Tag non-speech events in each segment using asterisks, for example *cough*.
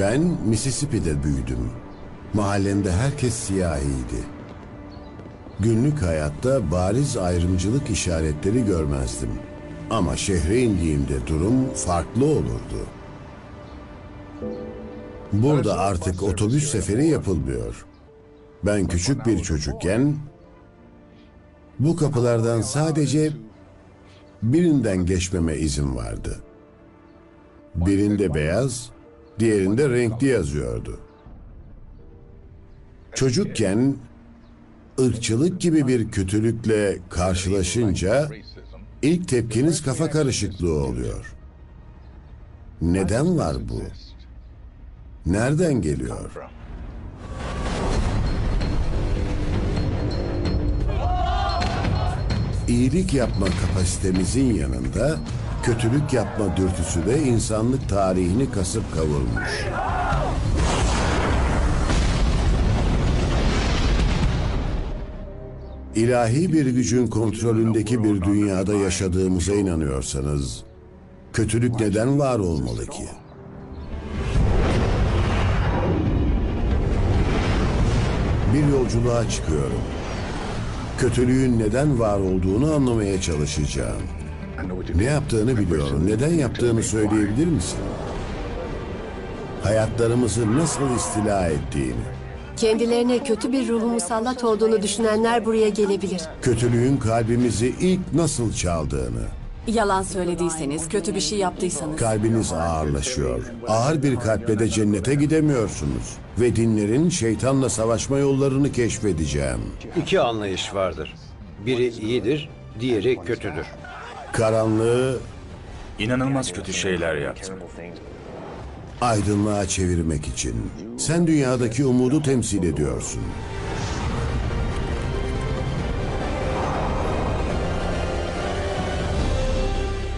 Ben Mississippi'de büyüdüm. Mahallemde herkes siyahiydi. Günlük hayatta bariz ayrımcılık işaretleri görmezdim. Ama şehre indiğimde durum farklı olurdu. Burada artık otobüs seferi yapılmıyor. Ben küçük bir çocukken bu kapılardan sadece birinden geçmeme izin vardı. Birinde beyaz, diğerinde renkli yazıyordu. Çocukken ırkçılık gibi bir kötülükle karşılaşınca ilk tepkiniz kafa karışıklığı oluyor. Neden var bu? Nereden geliyor? İyilik yapma kapasitemizin yanında kötülük yapma dürtüsü de insanlık tarihini kasıp kavurmuş. İlahi bir gücün kontrolündeki bir dünyada yaşadığımıza inanıyorsanız, kötülük neden var olmalı ki? Bir yolculuğa çıkıyorum. Kötülüğün neden var olduğunu anlamaya çalışacağım. Ne yaptığını biliyorum. Neden yaptığını söyleyebilir misin? Hayatlarımızı nasıl istila ettiğini. Kendilerine kötü bir ruhun musallat olduğunu düşünenler buraya gelebilir. Kötülüğün kalbimizi ilk nasıl çaldığını. Yalan söylediyseniz, kötü bir şey yaptıysanız. Kalbiniz ağırlaşıyor. Ağır bir kalple de cennete gidemiyorsunuz. Ve dinlerin şeytanla savaşma yollarını keşfedeceğim. İki anlayış vardır. Biri iyidir, diğeri kötüdür. Karanlığı İnanılmaz kötü şeyler yaptım. aydınlığa çevirmek için. Sen dünyadaki umudu temsil ediyorsun.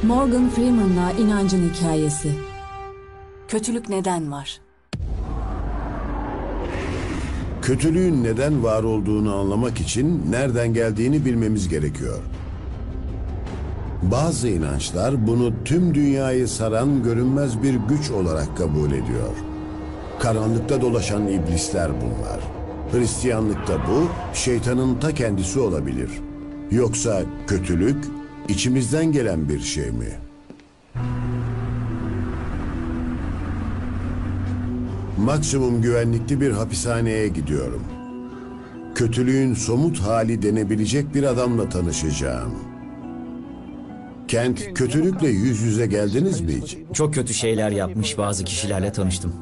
Morgan Freeman'la inancın hikayesi. Kötülük neden var? Kötülüğün neden var olduğunu anlamak için nereden geldiğini bilmemiz gerekiyor. Bazı inançlar bunu tüm dünyayı saran görünmez bir güç olarak kabul ediyor. Karanlıkta dolaşan iblisler bunlar. Hristiyanlıkta bu şeytanın ta kendisi olabilir. Yoksa kötülük içimizden gelen bir şey mi? Maksimum güvenlikli bir hapishaneye gidiyorum. Kötülüğün somut hali denebilecek bir adamla tanışacağım. Kent, kötülükle yüz yüze geldiniz mi hiç? Çok kötü şeyler yapmış bazı kişilerle tanıştım.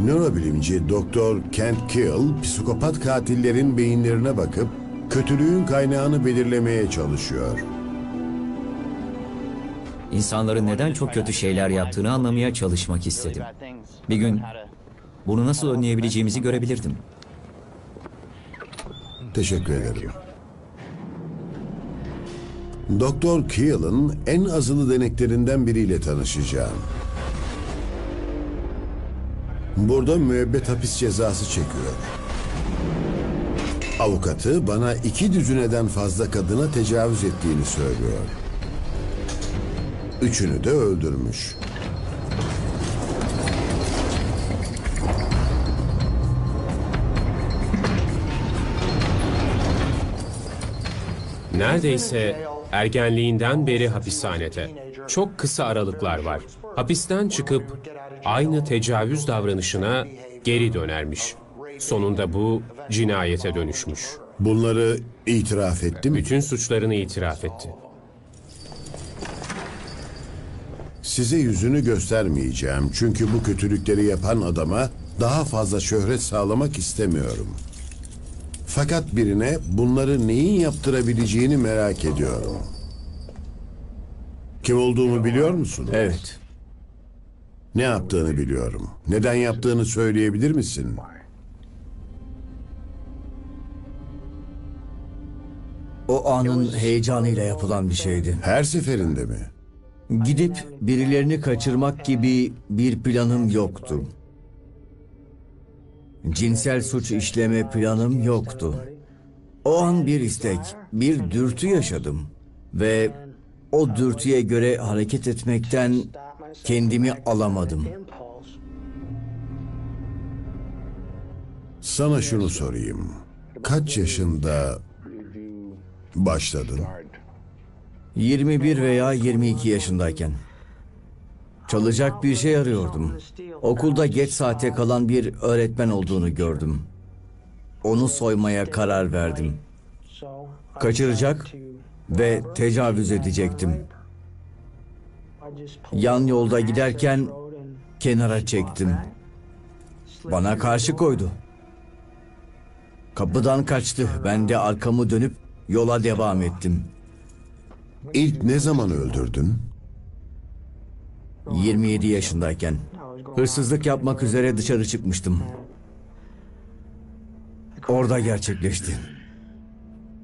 Nörobilimci Doktor Kent Kill, psikopat katillerin beyinlerine bakıp kötülüğün kaynağını belirlemeye çalışıyor. İnsanların neden çok kötü şeyler yaptığını anlamaya çalışmak istedim. Bir gün bunu nasıl önleyebileceğimizi görebilirdim. Teşekkür ederim. Doktor Keel'ın en azılı deneklerinden biriyle tanışacağım. Burada müebbet hapis cezası çekiyor. Avukatı bana iki düzineden fazla kadına tecavüz ettiğini söylüyor. Üçünü de öldürmüş. Neredeyse ergenliğinden beri hapishanede. Çok kısa aralıklar var. Hapisten çıkıp aynı tecavüz davranışına geri dönermiş. Sonunda bu cinayete dönüşmüş. Bunları itiraf etti mi? Bütün suçlarını itiraf etti. Size yüzünü göstermeyeceğim çünkü bu kötülükleri yapan adama daha fazla şöhret sağlamak istemiyorum. Fakat birine bunları neyin yaptırabileceğini merak ediyorum. Kim olduğumu biliyor musun? Evet. Ne yaptığını biliyorum. Neden yaptığını söyleyebilir misin? O anın heyecanıyla yapılan bir şeydi. Her seferinde mi? Gidip birilerini kaçırmak gibi bir planım yoktu. Cinsel suç işleme planım yoktu. O an bir istek, bir dürtü yaşadım ve o dürtüye göre hareket etmekten kendimi alamadım. Sana şunu sorayım. Kaç yaşında başladın? 21 veya 22 yaşındayken. Çalacak bir şey arıyordum. Okulda geç saate kalan bir öğretmen olduğunu gördüm. Onu soymaya karar verdim. Kaçıracak ve tecavüz edecektim. Yan yolda giderken kenara çektim. Bana karşı koydu. Kapıdan kaçtı. Ben de arkamı dönüp yola devam ettim. İlk ne zaman öldürdün? 27 yaşındayken. Hırsızlık yapmak üzere dışarı çıkmıştım. Orada gerçekleşti.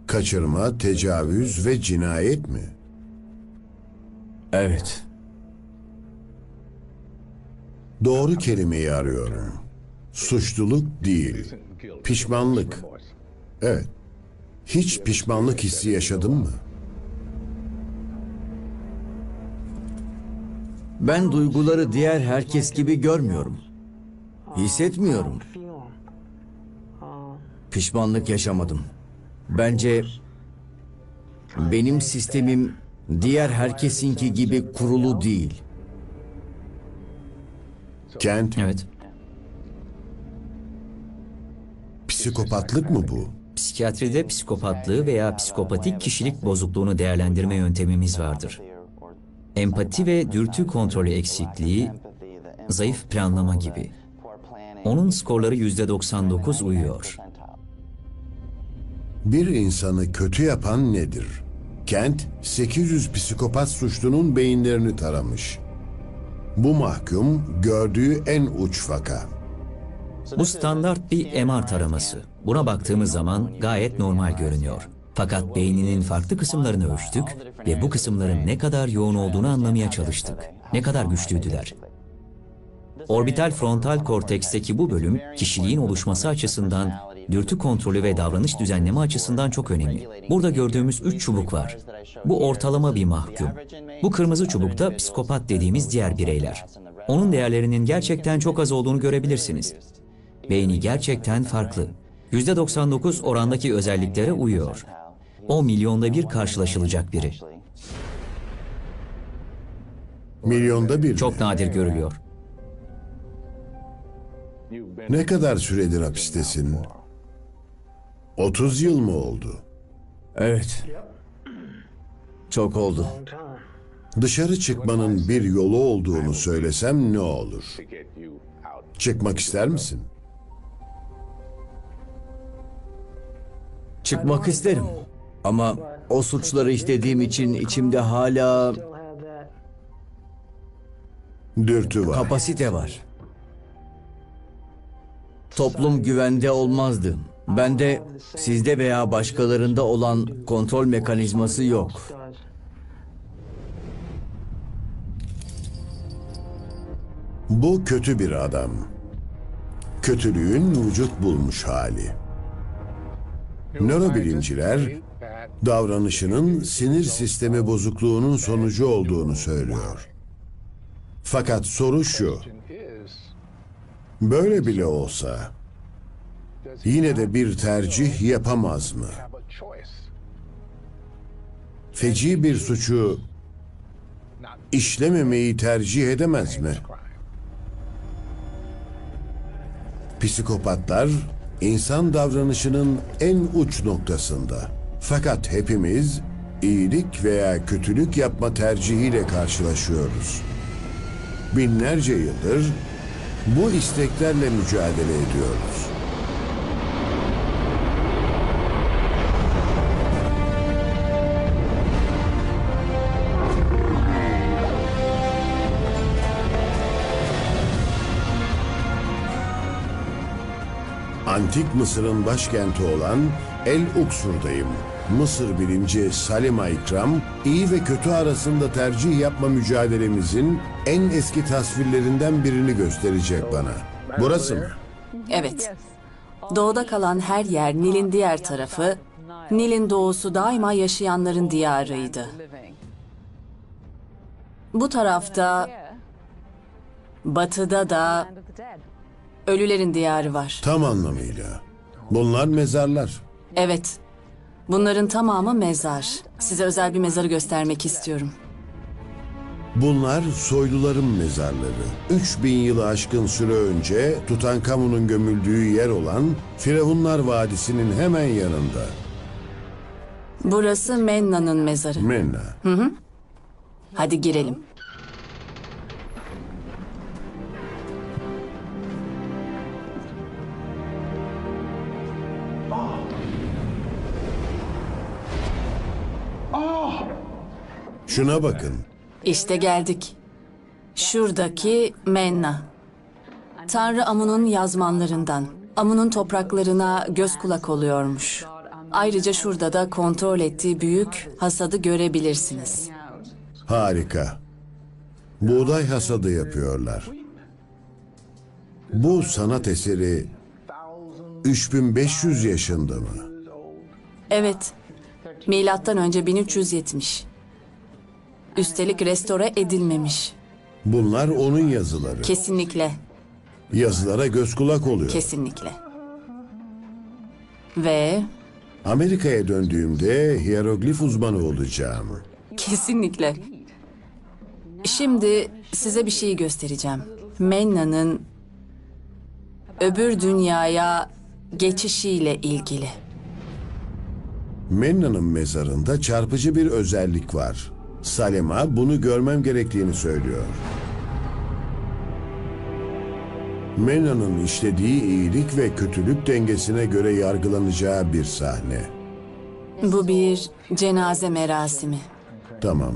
Kaçırma, tecavüz ve cinayet mi? Evet. Doğru kelimeyi arıyorum. Suçluluk değil, pişmanlık. Evet. Hiç pişmanlık hissi yaşadın mı? Ben duyguları diğer herkes gibi görmüyorum. Hissetmiyorum. Pişmanlık yaşamadım. Bence benim sistemim diğer herkesinki gibi kurulu değil. Kent, Evet. psikopatlık mı bu? Psikiyatride psikopatlığı veya psikopatik kişilik bozukluğunu değerlendirme yöntemimiz vardır. Empati ve dürtü kontrolü eksikliği, zayıf planlama gibi. Onun skorları %99 uyuyor. Bir insanı kötü yapan nedir? Kent, 800 psikopat suçlunun beyinlerini taramış. Bu mahkum gördüğü en uç vaka. Bu standart bir MR taraması. Buna baktığımız zaman gayet normal görünüyor. Fakat beyninin farklı kısımlarını ölçtük ve bu kısımların ne kadar yoğun olduğunu anlamaya çalıştık. Ne kadar güçlüydüler. Orbital frontal korteksteki bu bölüm kişiliğin oluşması açısından, dürtü kontrolü ve davranış düzenleme açısından çok önemli. Burada gördüğümüz üç çubuk var. Bu ortalama bir mahkum. Bu kırmızı çubukta psikopat dediğimiz diğer bireyler. Onun değerlerinin gerçekten çok az olduğunu görebilirsiniz. Beyni gerçekten farklı. %99 orandaki özelliklere uyuyor. O milyonda bir karşılaşılacak biri. Milyonda bir. mi? Çok nadir görülüyor. Ne kadar süredir hapistesin? 30 yıl mı oldu? Evet. Çok oldu. Dışarı çıkmanın bir yolu olduğunu söylesem ne olur? Çıkmak ister misin? Çıkmak isterim. Ama o suçları işlediğim için içimde hala Dürtü var. kapasite var. Toplum güvende olmazdı. Bende sizde veya başkalarında olan kontrol mekanizması yok. Bu kötü bir adam. Kötülüğün vücut bulmuş hali. Nörobilimciler davranışının sinir sistemi bozukluğunun sonucu olduğunu söylüyor. Fakat soru şu. Böyle bile olsa yine de bir tercih yapamaz mı? Feci bir suçu işlememeyi tercih edemez mi? Psikopatlar insan davranışının en uç noktasında. Fakat hepimiz iyilik veya kötülük yapma tercihiyle karşılaşıyoruz. Binlerce yıldır bu isteklerle mücadele ediyoruz. Antik Mısır'ın başkenti olan El Uksur'dayım. Mısır bilimci Salima İkram, iyi ve kötü arasında tercih yapma mücadelemizin en eski tasvirlerinden birini gösterecek bana. Burası mı? Evet. Doğuda kalan her yer Nil'in diğer tarafı, Nil'in doğusu daima yaşayanların diyarıydı. Bu tarafta batıda da ölülerin diyarı var. Tam anlamıyla. Bunlar mezarlar. Evet. Bunların tamamı mezar. Size özel bir mezarı göstermek istiyorum. Bunlar soyluların mezarları. 3000 yılı aşkın süre önce Tutankamon'un gömüldüğü yer olan Firavunlar Vadisi'nin hemen yanında. Burası Menna'nın mezarı. Menna. Hadi girelim. Şuna bakın. İşte geldik. Şuradaki Menna. Tanrı Amun'un yazmanlarından. Amun'un topraklarına göz kulak oluyormuş. Ayrıca şurada da kontrol ettiği büyük hasadı görebilirsiniz. Harika. Buğday hasadı yapıyorlar. Bu sanat eseri 3500 yaşında mı? Evet. Milattan önce 1370. Üstelik restore edilmemiş. Bunlar onun yazıları. Kesinlikle, Yazılara göz kulak oluyor. kesinlikle. Ve Amerika'ya döndüğümde hieroglif uzmanı olacağım. kesinlikle. Şimdi size bir şey göstereceğim. Menna'nın öbür dünyaya geçişiyle ilgili. Menna'nın mezarında çarpıcı bir özellik var. Salema bunu görmem gerektiğini söylüyor. Menna'nın işlediği iyilik ve kötülük dengesine göre yargılanacağı bir sahne. Bu bir cenaze merasimi. Tamam.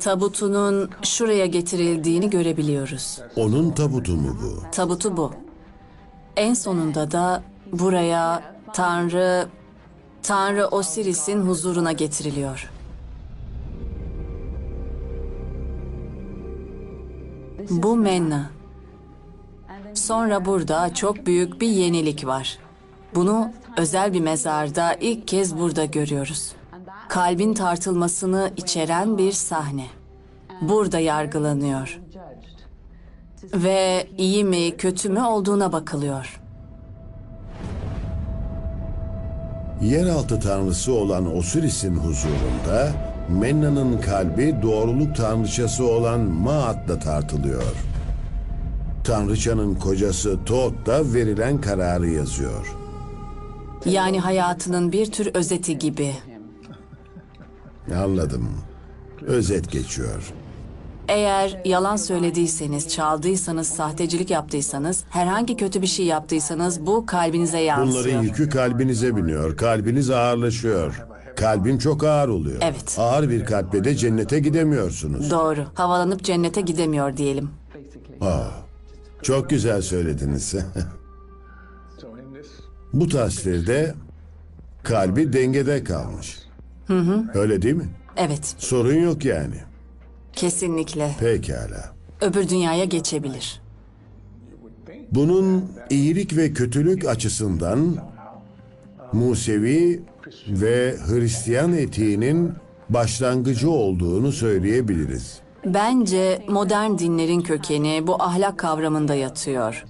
Tabutunun şuraya getirildiğini görebiliyoruz. Onun tabutu mu bu? Tabutu bu. En sonunda da buraya Tanrı Tanrı Osiris'in huzuruna getiriliyor. Bu Menna. Sonra burada çok büyük bir yenilik var. Bunu özel bir mezarda ilk kez burada görüyoruz. Kalbin tartılmasını içeren bir sahne. Burada yargılanıyor ve iyi mi kötü mü olduğuna bakılıyor. Yeraltı tanrısı olan Osiris'in huzurunda Menna'nın kalbi doğruluk tanrıçası olan Maat'la tartılıyor. Tanrıçanın kocası Thoth da verilen kararı yazıyor. Yani hayatının bir tür özeti gibi. Anladım. Özet geçiyor. Eğer yalan söylediyseniz, çaldıysanız, sahtecilik yaptıysanız, herhangi kötü bir şey yaptıysanız bu kalbinize yansıyor. Bunların yükü kalbinize biniyor. Kalbiniz ağırlaşıyor. Kalbin çok ağır oluyor. Evet. Ağır bir kalple de cennete gidemiyorsunuz. Doğru. Havalanıp cennete gidemiyor diyelim. Çok güzel söylediniz. *laughs* Bu tasvirde kalbi dengede kalmış. Öyle değil mi? Evet, Sorun yok yani. kesinlikle. Pekala. Öbür dünyaya geçebilir. Bunun iyilik ve kötülük açısından Musevi ve Hristiyan etiğinin başlangıcı olduğunu söyleyebiliriz. Bence modern dinlerin kökeni bu ahlak kavramında yatıyor.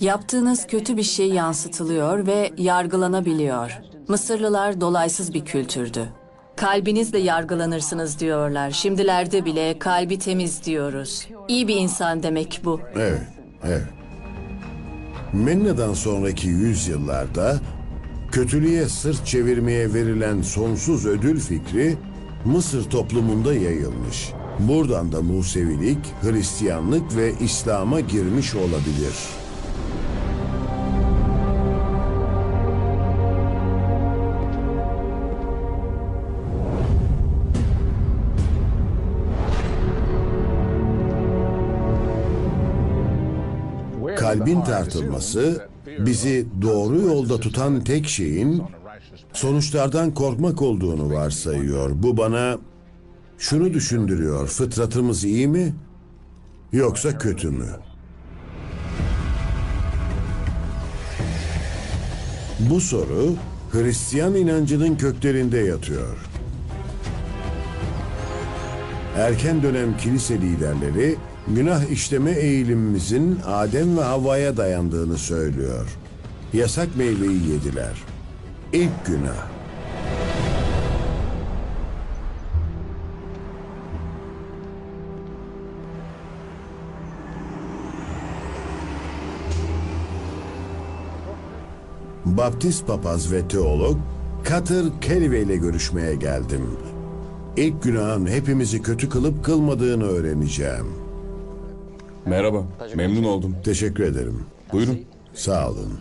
Yaptığınız kötü bir şey yansıtılıyor ve yargılanabiliyor. Mısırlılar dolaysız bir kültürdü. Kalbinizle yargılanırsınız diyorlar. Şimdilerde bile kalbi temiz diyoruz. İyi bir insan demek bu. Evet, evet. Menna'dan sonraki yüzyıllarda kötülüğe sırt çevirmeye verilen sonsuz ödül fikri Mısır toplumunda yayılmış. Buradan da Musevilik, Hristiyanlık ve İslam'a girmiş olabilir. Kalbin tartılması bizi doğru yolda tutan tek şeyin sonuçlardan korkmak olduğunu varsayıyor. Bu bana şunu düşündürüyor. Fıtratımız iyi mi yoksa kötü mü? Bu soru Hristiyan inancının köklerinde yatıyor. Erken dönem kilise liderleri Günah işleme eğilimimizin Adem ve Havva'ya dayandığını söylüyor. Yasak meyveyi yediler. İlk günah. Baptist papaz ve teolog Cutter Kelly ile görüşmeye geldim. İlk günahın hepimizi kötü kılıp kılmadığını öğreneceğim. Merhaba, memnun oldum. Teşekkür ederim. Buyurun. Sağ olun.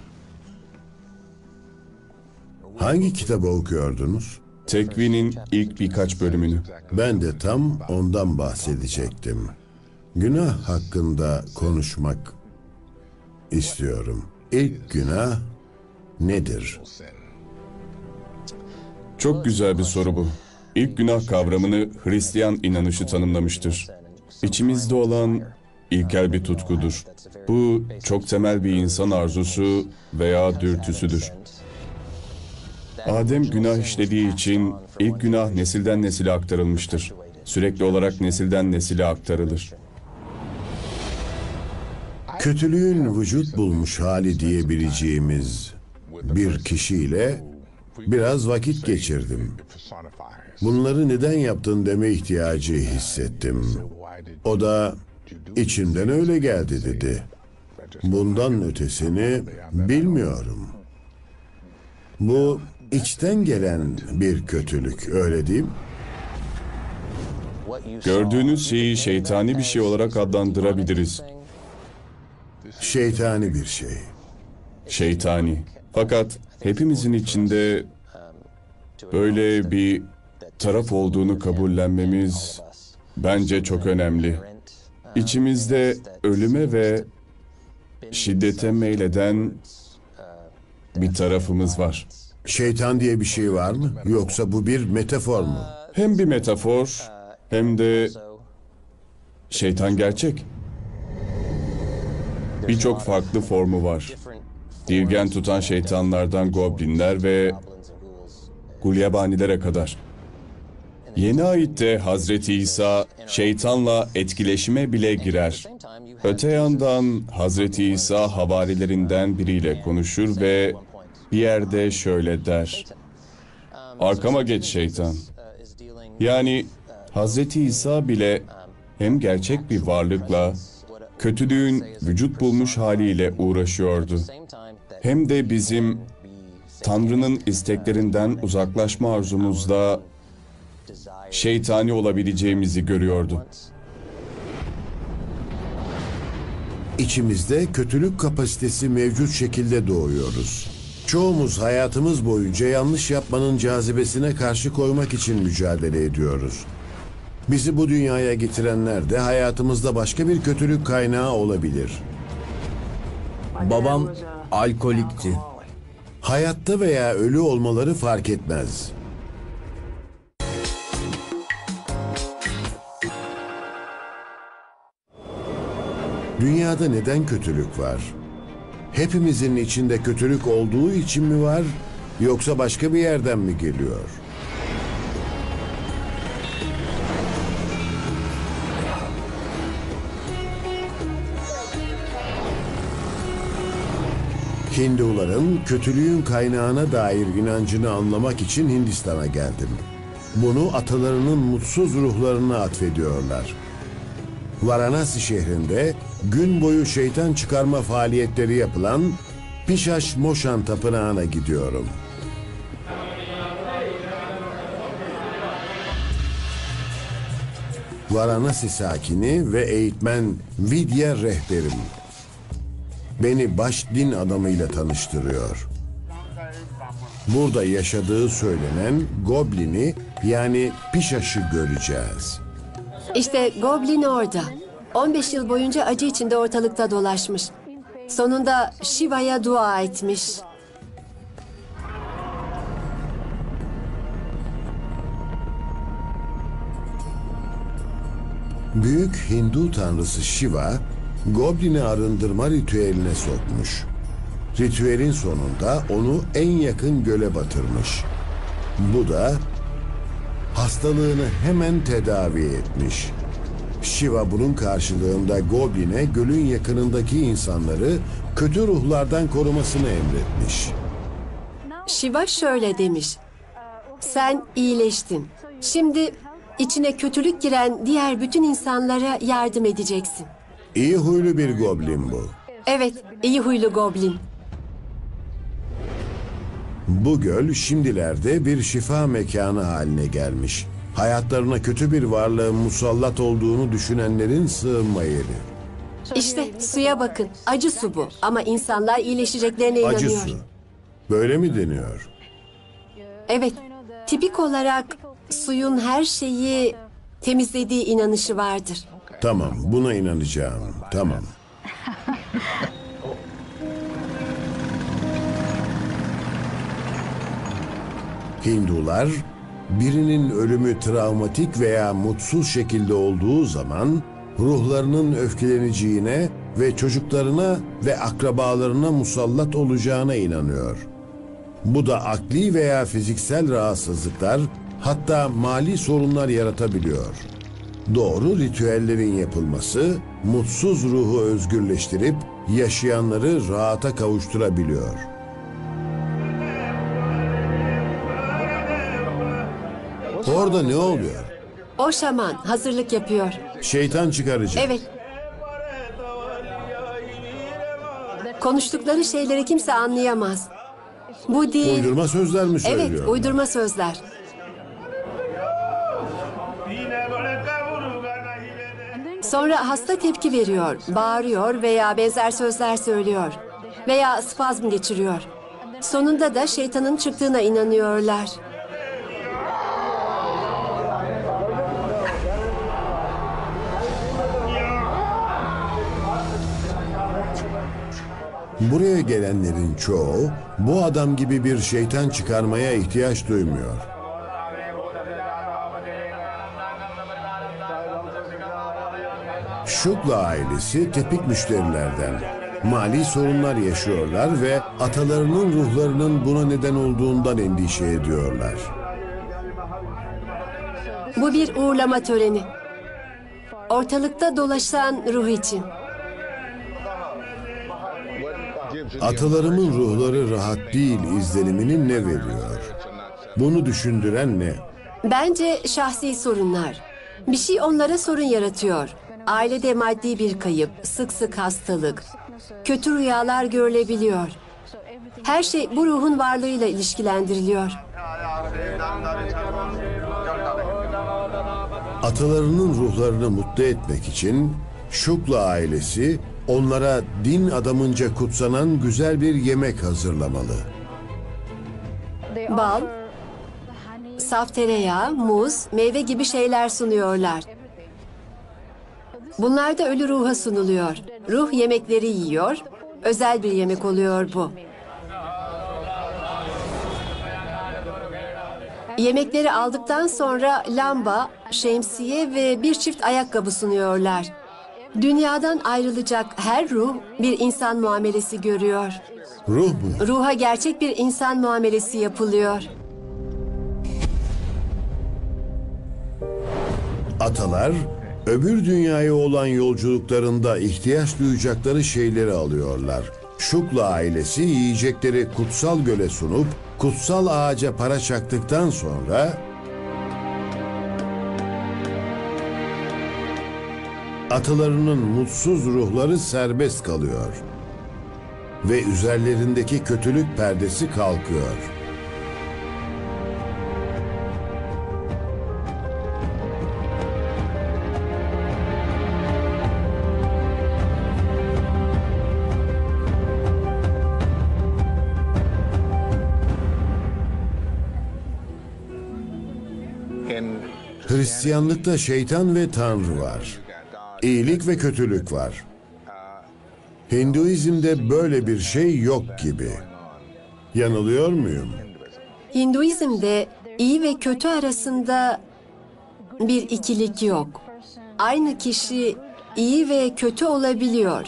Hangi kitabı okuyordunuz? Tekvin'in ilk birkaç bölümünü. Ben de tam ondan bahsedecektim. Günah hakkında konuşmak istiyorum. İlk günah nedir? Çok güzel bir soru bu. İlk günah kavramını Hristiyan inanışı tanımlamıştır. İçimizde olan ilkel bir tutkudur. Bu çok temel bir insan arzusu veya dürtüsüdür. Adem günah işlediği için ilk günah nesilden nesile aktarılmıştır. Sürekli olarak nesilden nesile aktarılır. Kötülüğün vücut bulmuş hali diyebileceğimiz bir kişiyle biraz vakit geçirdim. Bunları neden yaptın deme ihtiyacı hissettim. O da içimden öyle geldi dedi. Bundan ötesini bilmiyorum. Bu içten gelen bir kötülük öyle değil mi? Gördüğünüz şeyi şeytani bir şey olarak adlandırabiliriz. Şeytani bir şey. Şeytani. Fakat hepimizin içinde böyle bir taraf olduğunu kabullenmemiz bence çok önemli. İçimizde ölüme ve şiddete meyleden bir tarafımız var. Şeytan diye bir şey var mı? Yoksa bu bir metafor mu? Hem bir metafor hem de şeytan gerçek. Birçok farklı formu var. Dirgen tutan şeytanlardan goblinler ve gulyabanilere kadar. Yeni ayette Hazreti İsa şeytanla etkileşime bile girer. Öte yandan Hazreti İsa havarilerinden biriyle konuşur ve bir yerde şöyle der. Arkama geç şeytan. Yani Hazreti İsa bile hem gerçek bir varlıkla kötülüğün vücut bulmuş haliyle uğraşıyordu. Hem de bizim Tanrı'nın isteklerinden uzaklaşma arzumuzda şeytani olabileceğimizi görüyordu. İçimizde kötülük kapasitesi mevcut şekilde doğuyoruz. Çoğumuz hayatımız boyunca yanlış yapmanın cazibesine karşı koymak için mücadele ediyoruz. Bizi bu dünyaya getirenler de hayatımızda başka bir kötülük kaynağı olabilir. Babam alkolikti. Hayatta veya ölü olmaları fark etmez. Dünyada neden kötülük var? Hepimizin içinde kötülük olduğu için mi var yoksa başka bir yerden mi geliyor? Hinduların kötülüğün kaynağına dair inancını anlamak için Hindistan'a geldim. Bunu atalarının mutsuz ruhlarına atfediyorlar. Varanasi şehrinde gün boyu şeytan çıkarma faaliyetleri yapılan Pişaş Moşan Tapınağı'na gidiyorum. Varanasi sakini ve eğitmen Vidya rehberim. Beni baş din adamıyla tanıştırıyor. Burada yaşadığı söylenen Goblin'i yani Pişaş'ı göreceğiz. İşte Goblin orada. 15 yıl boyunca acı içinde ortalıkta dolaşmış. Sonunda Shiva'ya dua etmiş. Büyük Hindu tanrısı Shiva, Goblin'i arındırma ritüeline sokmuş. Ritüelin sonunda onu en yakın göle batırmış. Bu da hastalığını hemen tedavi etmiş. Shiva bunun karşılığında Goblin'e gölün yakınındaki insanları kötü ruhlardan korumasını emretmiş. Shiva şöyle demiş. Sen iyileştin. Şimdi içine kötülük giren diğer bütün insanlara yardım edeceksin. İyi huylu bir goblin bu. Evet, iyi huylu goblin. Bu göl şimdilerde bir şifa mekanı haline gelmiş. Hayatlarına kötü bir varlığın musallat olduğunu düşünenlerin sığınma yeri. İşte suya bakın. Acı su bu. Ama insanlar iyileşeceklerine inanıyor. Acı su. Böyle mi deniyor? Evet. Tipik olarak suyun her şeyi temizlediği inanışı vardır. Tamam, buna inanacağım. Tamam. *laughs* Hindular, birinin ölümü travmatik veya mutsuz şekilde olduğu zaman ruhlarının öfkeleneceğine ve çocuklarına ve akrabalarına musallat olacağına inanıyor. Bu da akli veya fiziksel rahatsızlıklar, hatta mali sorunlar yaratabiliyor. Doğru ritüellerin yapılması, mutsuz ruhu özgürleştirip yaşayanları rahata kavuşturabiliyor. Orada ne oluyor? O şaman hazırlık yapıyor. Şeytan çıkaracak. Evet. Konuştukları şeyleri kimse anlayamaz. Bu değil. Uydurma sözler mi söylüyor? Evet, uydurma sözler. Sonra hasta tepki veriyor, bağırıyor veya benzer sözler söylüyor. Veya spazm geçiriyor. Sonunda da şeytanın çıktığına inanıyorlar. Buraya gelenlerin çoğu bu adam gibi bir şeytan çıkarmaya ihtiyaç duymuyor. Şukla ailesi tepik müşterilerden. Mali sorunlar yaşıyorlar ve atalarının ruhlarının buna neden olduğundan endişe ediyorlar. Bu bir uğurlama töreni. Ortalıkta dolaşan ruh için. Atalarımın ruhları rahat değil izlenimini ne veriyor? Bunu düşündüren ne? Bence şahsi sorunlar. Bir şey onlara sorun yaratıyor. Ailede maddi bir kayıp, sık sık hastalık, kötü rüyalar görülebiliyor. Her şey bu ruhun varlığıyla ilişkilendiriliyor. Atalarının ruhlarını mutlu etmek için Şukla ailesi onlara din adamınca kutsanan güzel bir yemek hazırlamalı. Bal, saf tereyağı, muz, meyve gibi şeyler sunuyorlar. Bunlar da ölü ruha sunuluyor. Ruh yemekleri yiyor. Özel bir yemek oluyor bu. Yemekleri aldıktan sonra lamba, şemsiye ve bir çift ayakkabı sunuyorlar. Dünyadan ayrılacak her ruh bir insan muamelesi görüyor. Ruh mu? Ruha gerçek bir insan muamelesi yapılıyor. Atalar öbür dünyaya olan yolculuklarında ihtiyaç duyacakları şeyleri alıyorlar. Şukla ailesi yiyecekleri kutsal göle sunup kutsal ağaca para çaktıktan sonra atalarının mutsuz ruhları serbest kalıyor ve üzerlerindeki kötülük perdesi kalkıyor. Hristiyanlıkta şeytan ve tanrı var. İyilik ve kötülük var. Hinduizm'de böyle bir şey yok gibi. Yanılıyor muyum? Hinduizm'de iyi ve kötü arasında bir ikilik yok. Aynı kişi iyi ve kötü olabiliyor.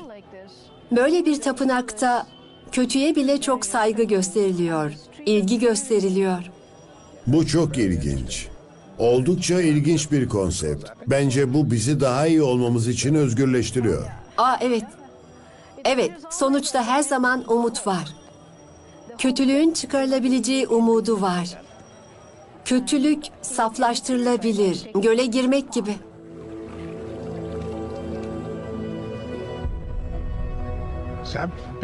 Böyle bir tapınakta kötüye bile çok saygı gösteriliyor, ilgi gösteriliyor. Bu çok ilginç. Oldukça ilginç bir konsept. Bence bu bizi daha iyi olmamız için özgürleştiriyor. Aa evet. Evet, sonuçta her zaman umut var. Kötülüğün çıkarılabileceği umudu var. Kötülük saflaştırılabilir. Göle girmek gibi.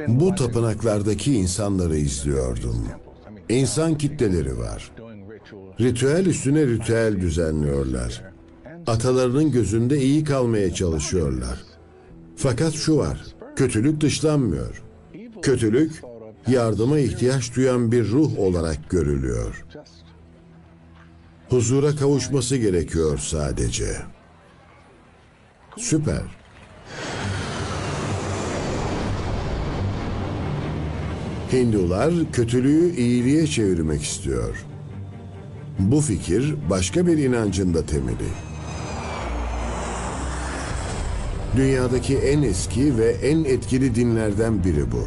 Bu tapınaklardaki insanları izliyordum. İnsan kitleleri var. Ritüel üstüne ritüel düzenliyorlar. Atalarının gözünde iyi kalmaya çalışıyorlar. Fakat şu var, kötülük dışlanmıyor. Kötülük, yardıma ihtiyaç duyan bir ruh olarak görülüyor. Huzura kavuşması gerekiyor sadece. Süper. Hindular kötülüğü iyiliğe çevirmek istiyor. Bu fikir başka bir inancın da temeli. Dünyadaki en eski ve en etkili dinlerden biri bu.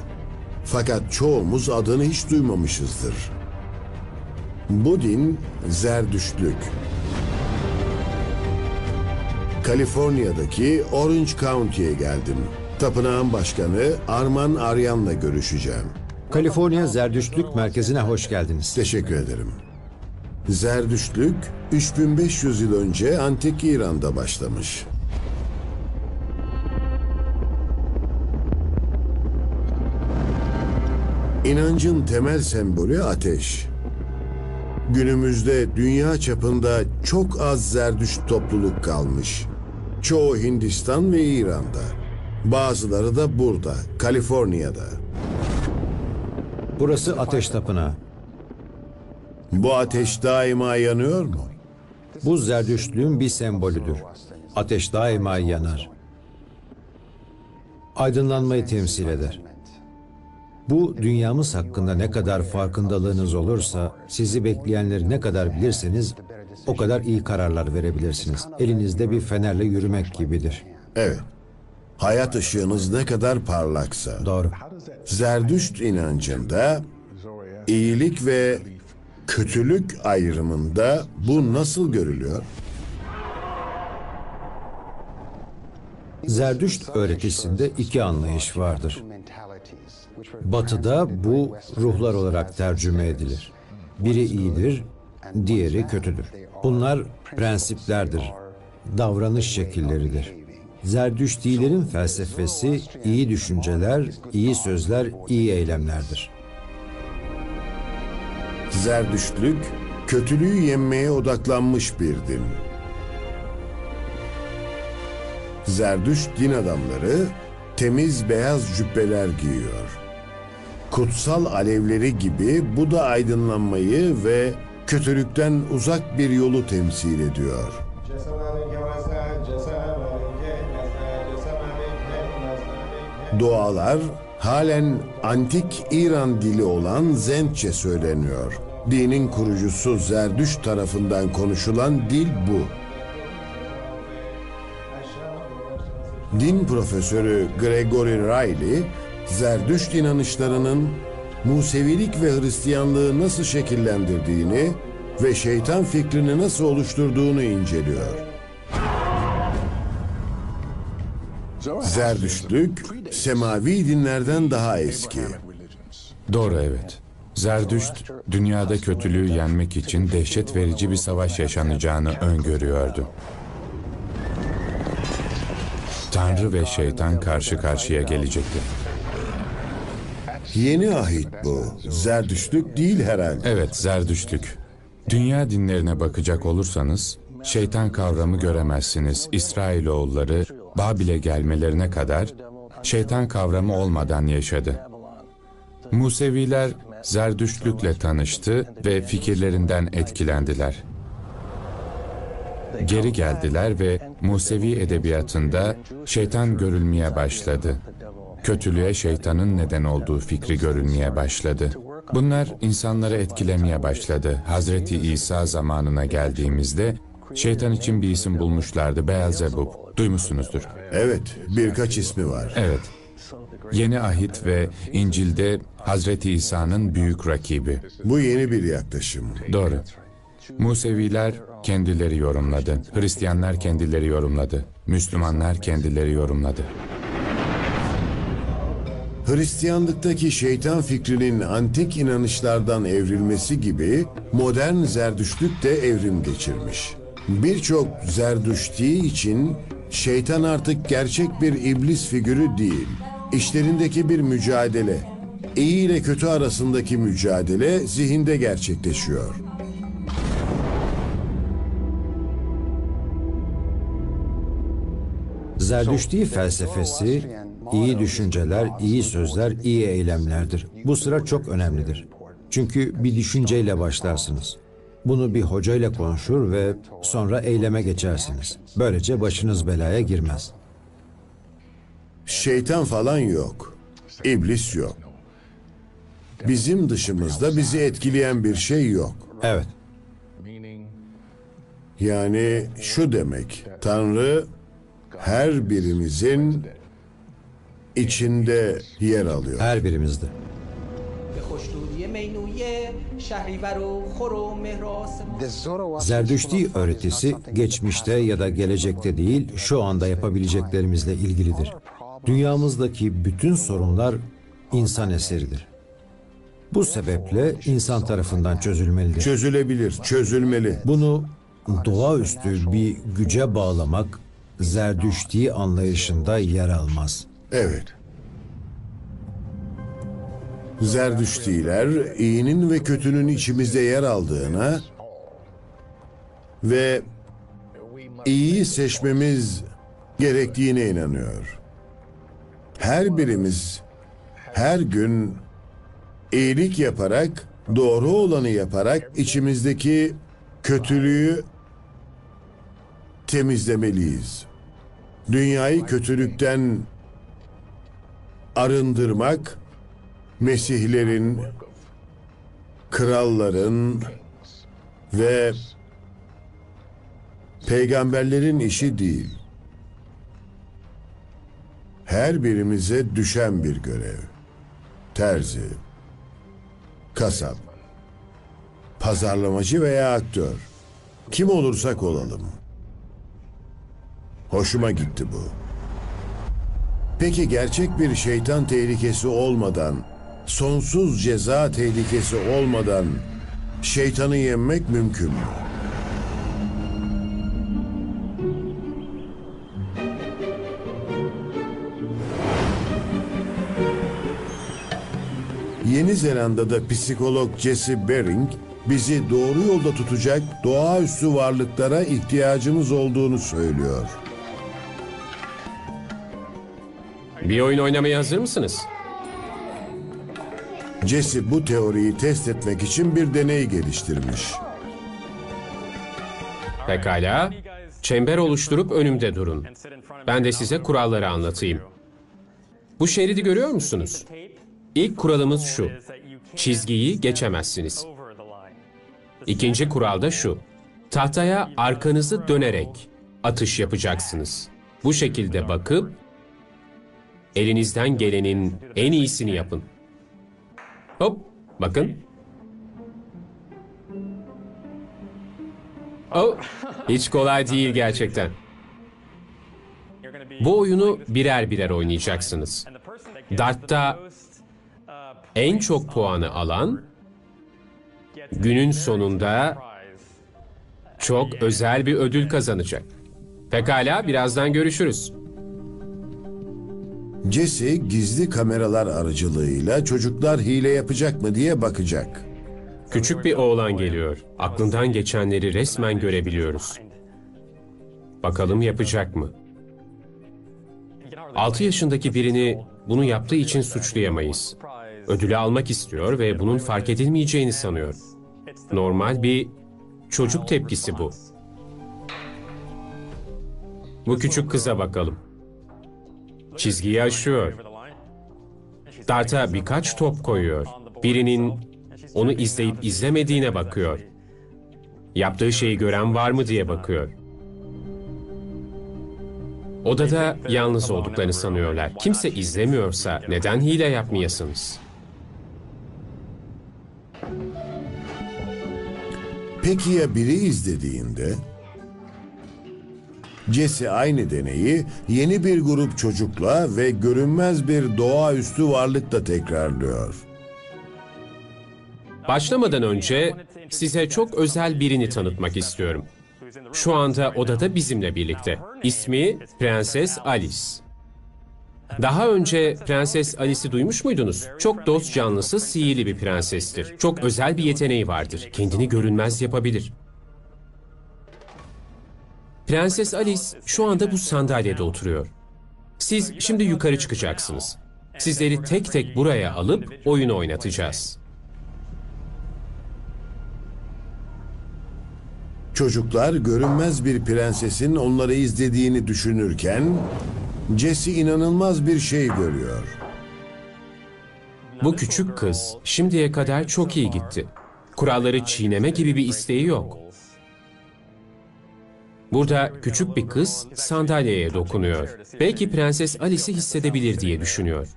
Fakat çoğumuz adını hiç duymamışızdır. Bu din Zerdüştlük. Kaliforniya'daki Orange County'ye geldim. Tapınağın başkanı Arman Aryan'la görüşeceğim. Kaliforniya Zerdüştlük Merkezi'ne hoş geldiniz. Teşekkür ederim. Zerdüştlük 3500 yıl önce antik İran'da başlamış. İnancın temel sembolü ateş. Günümüzde dünya çapında çok az Zerdüşt topluluk kalmış. Çoğu Hindistan ve İran'da. Bazıları da burada, Kaliforniya'da. Burası Ateş Tapınağı. Bu ateş daima yanıyor mu? Bu Zerdüştlüğün bir sembolüdür. Ateş daima yanar. Aydınlanmayı temsil eder. Bu dünyamız hakkında ne kadar farkındalığınız olursa, sizi bekleyenleri ne kadar bilirseniz o kadar iyi kararlar verebilirsiniz. Elinizde bir fenerle yürümek gibidir. Evet. Hayat ışığınız ne kadar parlaksa. Doğru. Zerdüşt inancında iyilik ve kötülük ayrımında bu nasıl görülüyor? Zerdüşt öğretisinde iki anlayış vardır. Batı'da bu ruhlar olarak tercüme edilir. Biri iyidir, diğeri kötüdür. Bunlar prensiplerdir, davranış şekilleridir. Zerdüştilerin felsefesi iyi düşünceler, iyi sözler, iyi eylemlerdir. Zerdüştlük kötülüğü yenmeye odaklanmış bir din. Zerdüşt din adamları temiz beyaz cübbeler giyiyor. Kutsal alevleri gibi bu da aydınlanmayı ve kötülükten uzak bir yolu temsil ediyor. Dualar halen antik İran dili olan Zendçe söyleniyor. Dinin kurucusu Zerdüşt tarafından konuşulan dil bu. Din profesörü Gregory Riley, Zerdüşt inanışlarının Musevilik ve Hristiyanlığı nasıl şekillendirdiğini ve şeytan fikrini nasıl oluşturduğunu inceliyor. Zerdüştlük, semavi dinlerden daha eski. Doğru evet. Zerdüşt, dünyada kötülüğü yenmek için dehşet verici bir savaş yaşanacağını öngörüyordu. Tanrı ve şeytan karşı karşıya gelecekti. Yeni ahit bu. Zerdüştlük değil herhalde. Evet, Zerdüştlük. Dünya dinlerine bakacak olursanız, şeytan kavramı göremezsiniz. İsrailoğulları Babil'e gelmelerine kadar şeytan kavramı olmadan yaşadı. Museviler Zerdüştlükle tanıştı ve fikirlerinden etkilendiler. Geri geldiler ve Musevi edebiyatında şeytan görülmeye başladı. Kötülüğe şeytanın neden olduğu fikri görülmeye başladı. Bunlar insanları etkilemeye başladı. Hazreti İsa zamanına geldiğimizde şeytan için bir isim bulmuşlardı. Beelzebub. Duymuşsunuzdur. Evet, birkaç ismi var. Evet. Yeni Ahit ve İncil'de Hazreti İsa'nın büyük rakibi. Bu yeni bir yaklaşım. Doğru. Museviler kendileri yorumladı. Hristiyanlar kendileri yorumladı. Müslümanlar kendileri yorumladı. Hristiyanlıktaki şeytan fikrinin antik inanışlardan evrilmesi gibi modern zerdüştlük de evrim geçirmiş. Birçok zerdüşti için şeytan artık gerçek bir iblis figürü değil, işlerindeki bir mücadele, iyi ile kötü arasındaki mücadele zihinde gerçekleşiyor. Zerdüşti felsefesi, iyi düşünceler, iyi sözler, iyi eylemlerdir. Bu sıra çok önemlidir. Çünkü bir düşünceyle başlarsınız. Bunu bir hocayla konuşur ve sonra eyleme geçersiniz. Böylece başınız belaya girmez. Şeytan falan yok. İblis yok. Bizim dışımızda bizi etkileyen bir şey yok. Evet. Yani şu demek, Tanrı her birimizin içinde yer alıyor. Her birimizde. Zerdüşti öğretisi geçmişte ya da gelecekte değil, şu anda yapabileceklerimizle ilgilidir. Dünyamızdaki bütün sorunlar insan eseridir. Bu sebeple insan tarafından çözülmelidir. Çözülebilir, çözülmeli. Bunu doğaüstü bir güce bağlamak Zerdüşti anlayışında yer almaz. Evet. Zerdüştiler iyinin ve kötünün içimizde yer aldığına ve iyiyi seçmemiz gerektiğine inanıyor. Her birimiz her gün iyilik yaparak, doğru olanı yaparak içimizdeki kötülüğü temizlemeliyiz. Dünyayı kötülükten arındırmak Mesihlerin, kralların ve peygamberlerin işi değil. Her birimize düşen bir görev. Terzi, kasap, pazarlamacı veya aktör. Kim olursak olalım. Hoşuma gitti bu. Peki gerçek bir şeytan tehlikesi olmadan, sonsuz ceza tehlikesi olmadan şeytanı yenmek mümkün mü? Yeni Zelanda'da psikolog Jesse Bering bizi doğru yolda tutacak doğaüstü varlıklara ihtiyacımız olduğunu söylüyor. Bir oyun oynamaya hazır mısınız? Jesse bu teoriyi test etmek için bir deney geliştirmiş. Pekala. Çember oluşturup önümde durun. Ben de size kuralları anlatayım. Bu şeridi görüyor musunuz? İlk kuralımız şu. Çizgiyi geçemezsiniz. İkinci kural da şu. Tahtaya arkanızı dönerek atış yapacaksınız. Bu şekilde bakıp elinizden gelenin en iyisini yapın. Hop, bakın. Oh, hiç kolay değil gerçekten. Bu oyunu birer birer oynayacaksınız. Dart'ta en çok puanı alan günün sonunda çok özel bir ödül kazanacak. Pekala, birazdan görüşürüz. Jesse gizli kameralar aracılığıyla çocuklar hile yapacak mı diye bakacak. Küçük bir oğlan geliyor. Aklından geçenleri resmen görebiliyoruz. Bakalım yapacak mı? 6 yaşındaki birini bunu yaptığı için suçlayamayız. Ödülü almak istiyor ve bunun fark edilmeyeceğini sanıyor. Normal bir çocuk tepkisi bu. Bu küçük kıza bakalım. Çizgiyi aşıyor. Dart'a birkaç top koyuyor. Birinin onu izleyip izlemediğine bakıyor. Yaptığı şeyi gören var mı diye bakıyor. Odada yalnız olduklarını sanıyorlar. Kimse izlemiyorsa neden hile yapmayasınız? Peki ya biri izlediğinde? Jesse aynı deneyi yeni bir grup çocukla ve görünmez bir doğaüstü varlıkla tekrarlıyor. Başlamadan önce size çok özel birini tanıtmak istiyorum. Şu anda odada bizimle birlikte. İsmi Prenses Alice. Daha önce Prenses Alice'i duymuş muydunuz? Çok dost canlısı, sihirli bir prensestir. Çok özel bir yeteneği vardır. Kendini görünmez yapabilir. Prenses Alice şu anda bu sandalyede oturuyor. Siz şimdi yukarı çıkacaksınız. Sizleri tek tek buraya alıp oyun oynatacağız. Çocuklar görünmez bir prensesin onları izlediğini düşünürken Jesse inanılmaz bir şey görüyor. Bu küçük kız şimdiye kadar çok iyi gitti. Kuralları çiğneme gibi bir isteği yok. Burada küçük bir kız sandalyeye dokunuyor. Belki Prenses Alice'i hissedebilir diye düşünüyor.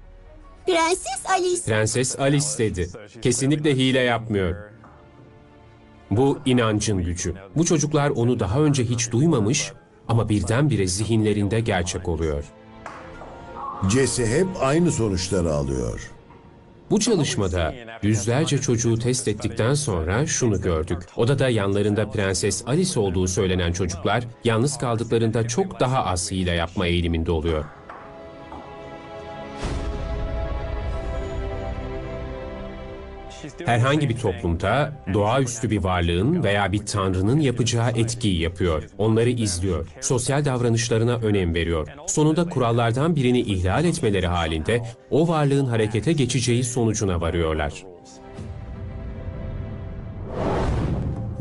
Prenses Alice. Prenses Alice dedi. Kesinlikle hile yapmıyor. Bu inancın gücü. Bu çocuklar onu daha önce hiç duymamış ama birdenbire zihinlerinde gerçek oluyor. Jesse hep aynı sonuçları alıyor. Bu çalışmada yüzlerce çocuğu test ettikten sonra şunu gördük. Odada yanlarında Prenses Alice olduğu söylenen çocuklar yalnız kaldıklarında çok daha az hile yapma eğiliminde oluyor. Herhangi bir toplumda doğaüstü bir varlığın veya bir tanrının yapacağı etkiyi yapıyor. Onları izliyor. Sosyal davranışlarına önem veriyor. Sonunda kurallardan birini ihlal etmeleri halinde o varlığın harekete geçeceği sonucuna varıyorlar.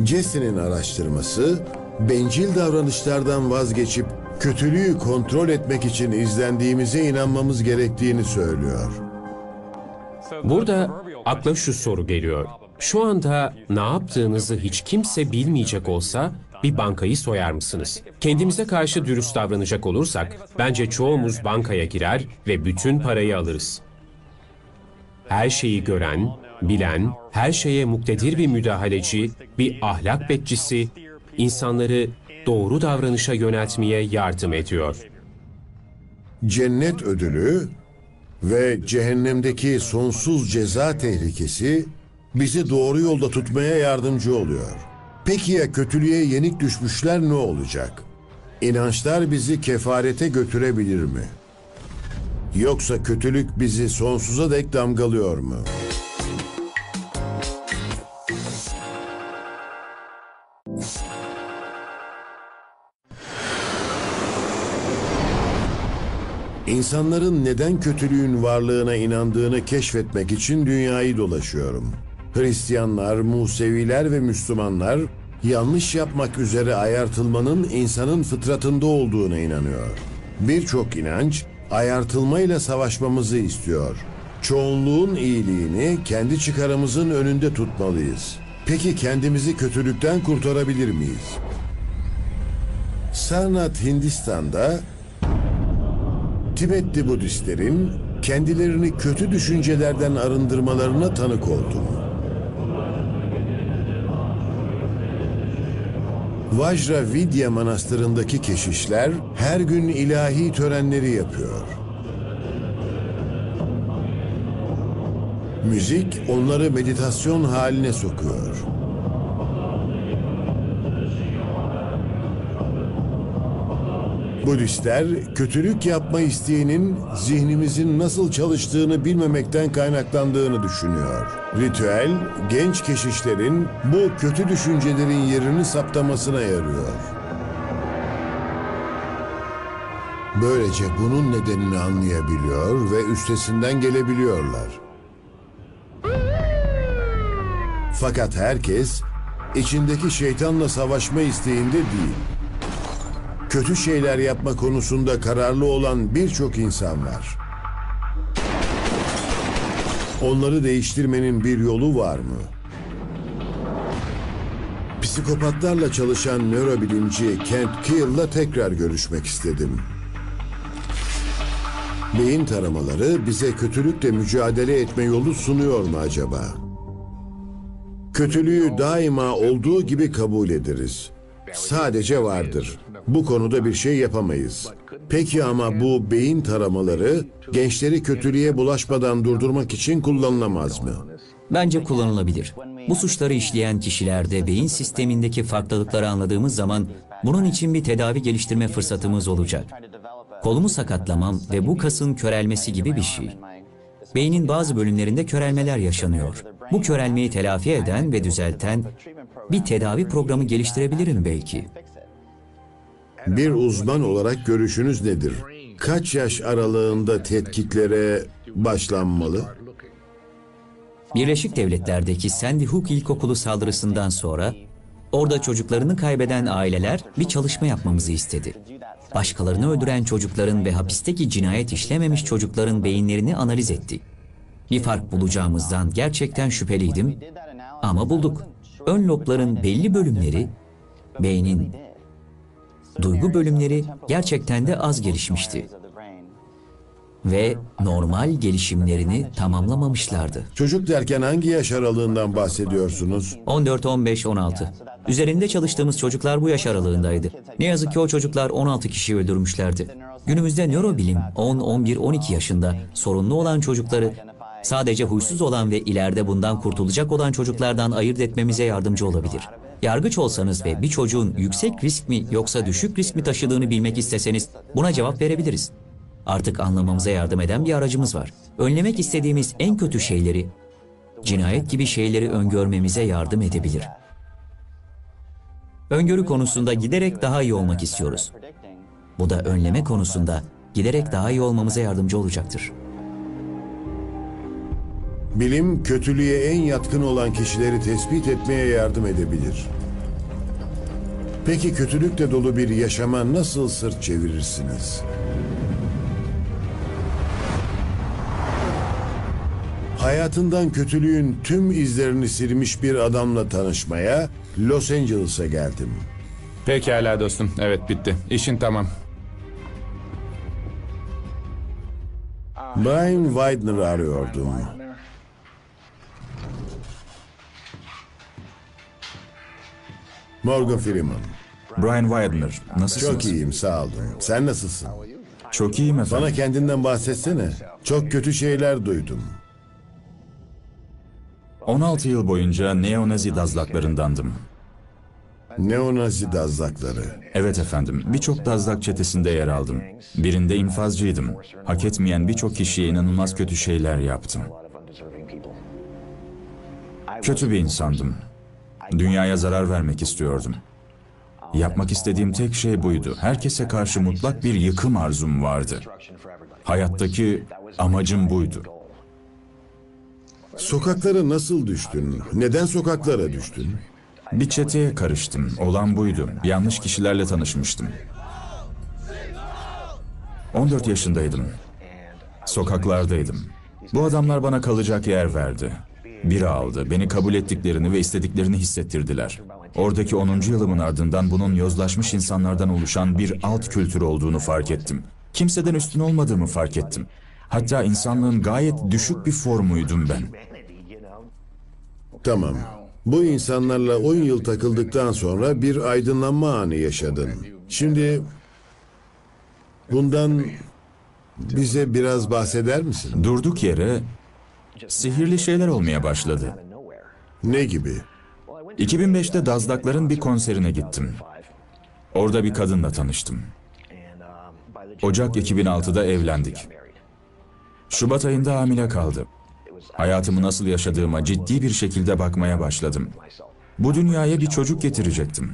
Jesse'nin araştırması bencil davranışlardan vazgeçip kötülüğü kontrol etmek için izlendiğimize inanmamız gerektiğini söylüyor. Burada akla şu soru geliyor. Şu anda ne yaptığınızı hiç kimse bilmeyecek olsa bir bankayı soyar mısınız? Kendimize karşı dürüst davranacak olursak bence çoğumuz bankaya girer ve bütün parayı alırız. Her şeyi gören, bilen, her şeye muktedir bir müdahaleci, bir ahlak bekçisi, insanları doğru davranışa yöneltmeye yardım ediyor. Cennet ödülü ve cehennemdeki sonsuz ceza tehlikesi bizi doğru yolda tutmaya yardımcı oluyor. Peki ya kötülüğe yenik düşmüşler ne olacak? İnançlar bizi kefarete götürebilir mi? Yoksa kötülük bizi sonsuza dek damgalıyor mu? İnsanların neden kötülüğün varlığına inandığını keşfetmek için dünyayı dolaşıyorum. Hristiyanlar, Museviler ve Müslümanlar yanlış yapmak üzere ayartılmanın insanın fıtratında olduğuna inanıyor. Birçok inanç ayartılmayla savaşmamızı istiyor. Çoğunluğun iyiliğini kendi çıkarımızın önünde tutmalıyız. Peki kendimizi kötülükten kurtarabilir miyiz? Sarnath Hindistan'da Tibetli Budistlerin kendilerini kötü düşüncelerden arındırmalarına tanık oldum. Vajra Vidya Manastırı'ndaki keşişler her gün ilahi törenleri yapıyor. Müzik onları meditasyon haline sokuyor. Budistler kötülük yapma isteğinin zihnimizin nasıl çalıştığını bilmemekten kaynaklandığını düşünüyor. Ritüel genç keşişlerin bu kötü düşüncelerin yerini saptamasına yarıyor. Böylece bunun nedenini anlayabiliyor ve üstesinden gelebiliyorlar. Fakat herkes içindeki şeytanla savaşma isteğinde değil kötü şeyler yapma konusunda kararlı olan birçok insan var. Onları değiştirmenin bir yolu var mı? Psikopatlarla çalışan nörobilimci Kent Keel'la tekrar görüşmek istedim. Beyin taramaları bize kötülükle mücadele etme yolu sunuyor mu acaba? Kötülüğü daima olduğu gibi kabul ederiz. Sadece vardır. Bu konuda bir şey yapamayız. Peki ama bu beyin taramaları gençleri kötülüğe bulaşmadan durdurmak için kullanılamaz mı? Bence kullanılabilir. Bu suçları işleyen kişilerde beyin sistemindeki farklılıkları anladığımız zaman bunun için bir tedavi geliştirme fırsatımız olacak. Kolumu sakatlamam ve bu kasın körelmesi gibi bir şey. Beynin bazı bölümlerinde körelmeler yaşanıyor. Bu körelmeyi telafi eden ve düzelten bir tedavi programı geliştirebilirim belki. Bir uzman olarak görüşünüz nedir? Kaç yaş aralığında tetkiklere başlanmalı? Birleşik Devletler'deki Sandy Hook İlkokulu saldırısından sonra orada çocuklarını kaybeden aileler bir çalışma yapmamızı istedi. Başkalarını öldüren çocukların ve hapisteki cinayet işlememiş çocukların beyinlerini analiz ettik. Bir fark bulacağımızdan gerçekten şüpheliydim ama bulduk. Ön lobların belli bölümleri beynin duygu bölümleri gerçekten de az gelişmişti ve normal gelişimlerini tamamlamamışlardı. Çocuk derken hangi yaş aralığından bahsediyorsunuz? 14, 15, 16. Üzerinde çalıştığımız çocuklar bu yaş aralığındaydı. Ne yazık ki o çocuklar 16 kişiyi öldürmüşlerdi. Günümüzde nörobilim 10, 11, 12 yaşında sorunlu olan çocukları sadece huysuz olan ve ileride bundan kurtulacak olan çocuklardan ayırt etmemize yardımcı olabilir. Yargıç olsanız ve bir çocuğun yüksek risk mi yoksa düşük risk mi taşıdığını bilmek isteseniz buna cevap verebiliriz. Artık anlamamıza yardım eden bir aracımız var. Önlemek istediğimiz en kötü şeyleri, cinayet gibi şeyleri öngörmemize yardım edebilir. Öngörü konusunda giderek daha iyi olmak istiyoruz. Bu da önleme konusunda giderek daha iyi olmamıza yardımcı olacaktır. Bilim kötülüğe en yatkın olan kişileri tespit etmeye yardım edebilir. Peki kötülükle dolu bir yaşama nasıl sırt çevirirsiniz? Hayatından kötülüğün tüm izlerini silmiş bir adamla tanışmaya Los Angeles'a geldim. Pekala dostum. Evet bitti. İşin tamam. Brian Widener'ı arıyordum. Morgan Freeman. Brian Widener, nasılsınız? Çok iyiyim sağ olun. Sen nasılsın? Çok iyiyim efendim. Bana kendinden bahsetsene. Çok kötü şeyler duydum. 16 yıl boyunca neonazi dazlaklarındandım. Neonazi dazlakları. Evet efendim, birçok dazlak çetesinde yer aldım. Birinde infazcıydım. Hak etmeyen birçok kişiye inanılmaz kötü şeyler yaptım. Kötü bir insandım. Dünyaya zarar vermek istiyordum. Yapmak istediğim tek şey buydu. Herkese karşı mutlak bir yıkım arzum vardı. Hayattaki amacım buydu. Sokaklara nasıl düştün? Neden sokaklara düştün? Bir çeteye karıştım. Olan buydu. Yanlış kişilerle tanışmıştım. 14 yaşındaydım. Sokaklardaydım. Bu adamlar bana kalacak yer verdi. Biri aldı. Beni kabul ettiklerini ve istediklerini hissettirdiler. Oradaki 10. yılımın ardından bunun yozlaşmış insanlardan oluşan bir alt kültür olduğunu fark ettim. Kimseden üstün olmadığımı fark ettim. Hatta insanlığın gayet düşük bir formuydum ben. Tamam. Bu insanlarla 10 yıl takıldıktan sonra bir aydınlanma anı yaşadın. Şimdi bundan bize biraz bahseder misin? Durduk yere sihirli şeyler olmaya başladı. Ne gibi? 2005'te Dazlakların bir konserine gittim. Orada bir kadınla tanıştım. Ocak 2006'da evlendik. Şubat ayında hamile kaldı. Hayatımı nasıl yaşadığıma ciddi bir şekilde bakmaya başladım. Bu dünyaya bir çocuk getirecektim.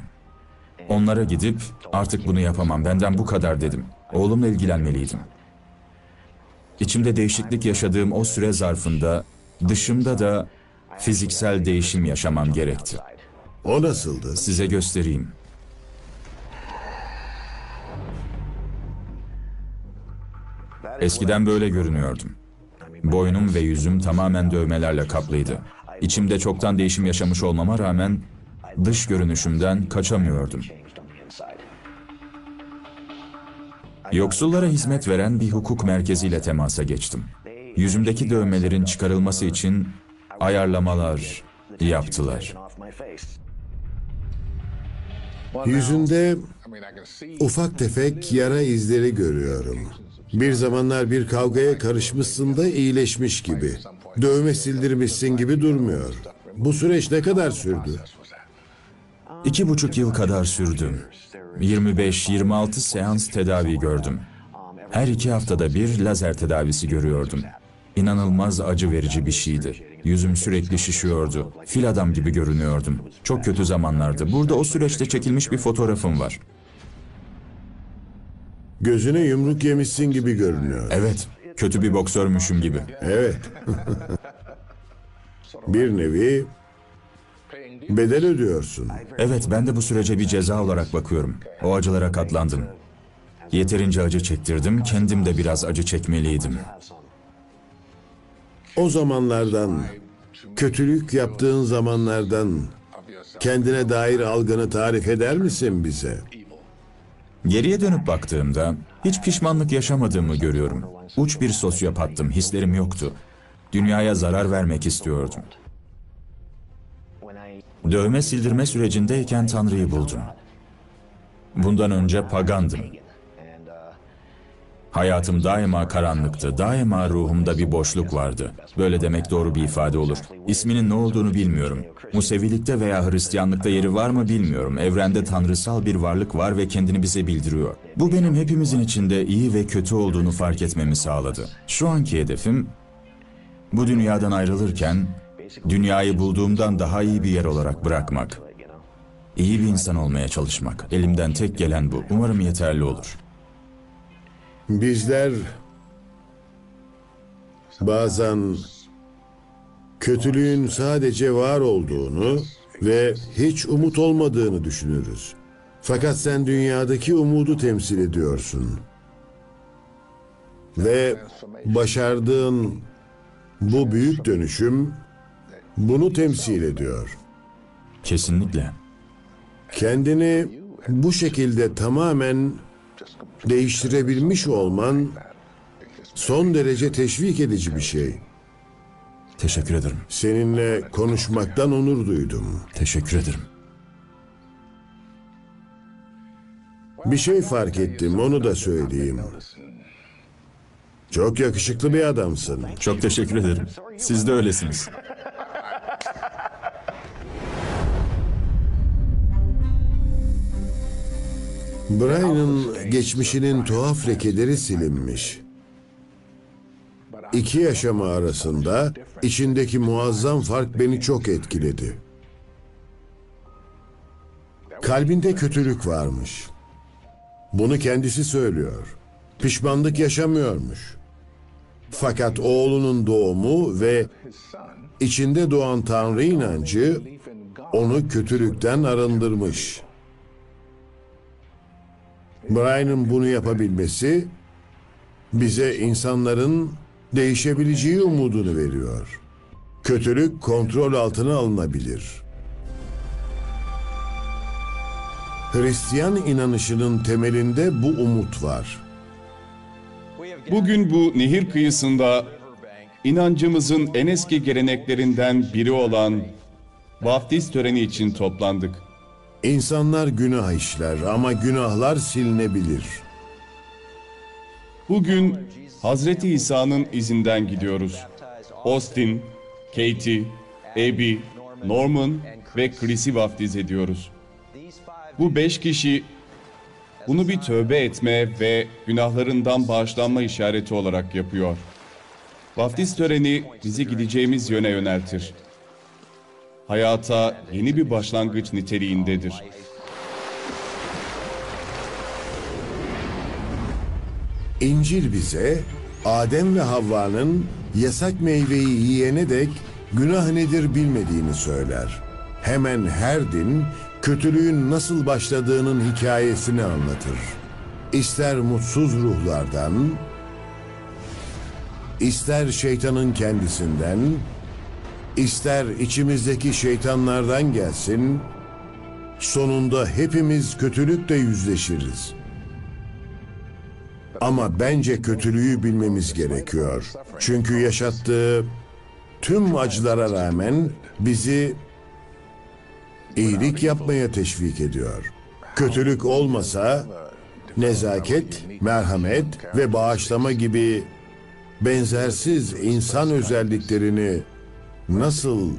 Onlara gidip artık bunu yapamam benden bu kadar dedim. Oğlumla ilgilenmeliydim. İçimde değişiklik yaşadığım o süre zarfında dışımda da fiziksel değişim yaşamam gerekti. O nasıldı? Size göstereyim. Eskiden böyle görünüyordum. Boynum ve yüzüm tamamen dövmelerle kaplıydı. İçimde çoktan değişim yaşamış olmama rağmen dış görünüşümden kaçamıyordum. Yoksullara hizmet veren bir hukuk merkeziyle temasa geçtim. Yüzümdeki dövmelerin çıkarılması için ayarlamalar, Yaptılar. Yüzünde ufak tefek yara izleri görüyorum. Bir zamanlar bir kavgaya karışmışsın da iyileşmiş gibi. Dövme sildirmişsin gibi durmuyor. Bu süreç ne kadar sürdü? İki buçuk yıl kadar sürdü. 25-26 seans tedavi gördüm. Her iki haftada bir lazer tedavisi görüyordum. İnanılmaz acı verici bir şeydi. Yüzüm sürekli şişiyordu. Fil adam gibi görünüyordum. Çok kötü zamanlardı. Burada o süreçte çekilmiş bir fotoğrafım var. Gözüne yumruk yemişsin gibi görünüyor. Evet, kötü bir boksörmüşüm gibi. Evet. *laughs* bir nevi bedel ödüyorsun. Evet, ben de bu sürece bir ceza olarak bakıyorum. O acılara katlandım. Yeterince acı çektirdim, kendim de biraz acı çekmeliydim. O zamanlardan, kötülük yaptığın zamanlardan kendine dair algını tarif eder misin bize? Geriye dönüp baktığımda hiç pişmanlık yaşamadığımı görüyorum. Uç bir sosyopattım, hislerim yoktu. Dünyaya zarar vermek istiyordum. Dövme sildirme sürecindeyken Tanrı'yı buldum. Bundan önce pagandım. Hayatım daima karanlıktı, daima ruhumda bir boşluk vardı. Böyle demek doğru bir ifade olur. İsminin ne olduğunu bilmiyorum. Musevilikte veya Hristiyanlıkta yeri var mı bilmiyorum. Evrende tanrısal bir varlık var ve kendini bize bildiriyor. Bu benim hepimizin içinde iyi ve kötü olduğunu fark etmemi sağladı. Şu anki hedefim bu dünyadan ayrılırken dünyayı bulduğumdan daha iyi bir yer olarak bırakmak. İyi bir insan olmaya çalışmak. Elimden tek gelen bu. Umarım yeterli olur. Bizler bazen kötülüğün sadece var olduğunu ve hiç umut olmadığını düşünürüz. Fakat sen dünyadaki umudu temsil ediyorsun. Ve başardığın bu büyük dönüşüm bunu temsil ediyor. Kesinlikle. Kendini bu şekilde tamamen değiştirebilmiş olman son derece teşvik edici bir şey. Teşekkür ederim. Seninle konuşmaktan onur duydum. Teşekkür ederim. Bir şey fark ettim, onu da söyleyeyim. Çok yakışıklı bir adamsın. Çok teşekkür ederim. Siz de öylesiniz. Brian'ın geçmişinin tuhaf lekeleri silinmiş. İki yaşama arasında içindeki muazzam fark beni çok etkiledi. Kalbinde kötülük varmış. Bunu kendisi söylüyor. Pişmanlık yaşamıyormuş. Fakat oğlunun doğumu ve içinde doğan Tanrı inancı onu kötülükten arındırmış. Brian'ın bunu yapabilmesi bize insanların değişebileceği umudunu veriyor. Kötülük kontrol altına alınabilir. Hristiyan inanışının temelinde bu umut var. Bugün bu nehir kıyısında inancımızın en eski geleneklerinden biri olan vaftiz töreni için toplandık. İnsanlar günah işler ama günahlar silinebilir. Bugün Hazreti İsa'nın izinden gidiyoruz. Austin, Katie, Abby, Norman ve Chris'i vaftiz ediyoruz. Bu beş kişi bunu bir tövbe etme ve günahlarından bağışlanma işareti olarak yapıyor. Vaftiz töreni bizi gideceğimiz yöne yöneltir. Hayata yeni bir başlangıç niteliğindedir. İncil bize Adem ve Havva'nın yasak meyveyi yiyene dek günah nedir bilmediğini söyler. Hemen her din kötülüğün nasıl başladığının hikayesini anlatır. İster mutsuz ruhlardan, ister şeytanın kendisinden, ister içimizdeki şeytanlardan gelsin, sonunda hepimiz kötülükle yüzleşiriz. Ama bence kötülüğü bilmemiz gerekiyor. Çünkü yaşattığı tüm acılara rağmen bizi iyilik yapmaya teşvik ediyor. Kötülük olmasa nezaket, merhamet ve bağışlama gibi benzersiz insan özelliklerini nasıl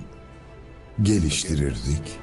geliştirirdik?